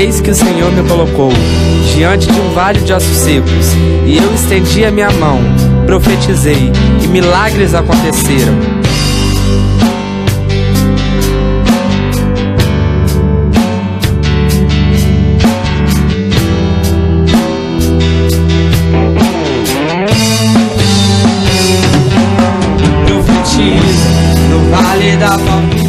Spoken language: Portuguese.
Eis que o Senhor me colocou diante de um vale de ossos secos, e eu estendi a minha mão, profetizei, e milagres aconteceram. Profetiza no vale da palmeira.